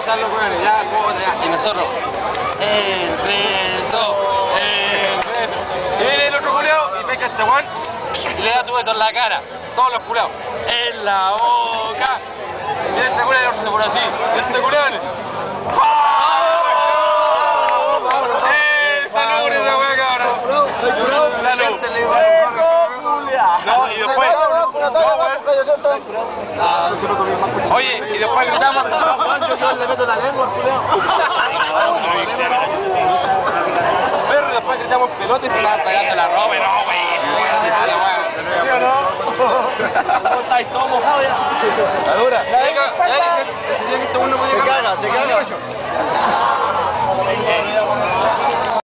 abrazan los weones, ya, ya. Y nosotros, el preso, el preso. Y viene el otro culeado y pesca este weón y le da su beso en la cara. Todos los culeados. En la boca. Y este culeado y el otro por así. Y este culeado. ¡Salud por esa weá, cabrón! ¡Salud! No, y después. No, weón. Oye, y después gritamos. Yo le meto la lengua, Perro, y después gritamos pelota y se estaban sacando la ropa. y No, güey. ¿Sí o no? ¿Cómo estáis todos mojados ya? La dura. Este segundo podía Te cagas, te cagas.